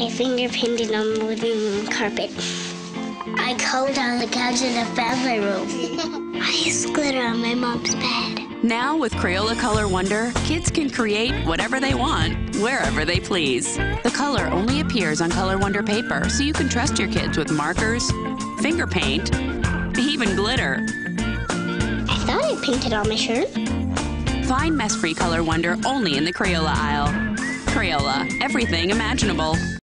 I finger painted on the living room carpet. I colored on the couch in the family room. I used glitter on my mom's bed. Now, with Crayola Color Wonder, kids can create whatever they want, wherever they please. The color only appears on Color Wonder paper, so you can trust your kids with markers, finger paint, even glitter. I thought I painted on my shirt. Find mess free Color Wonder only in the Crayola aisle. Crayola, everything imaginable.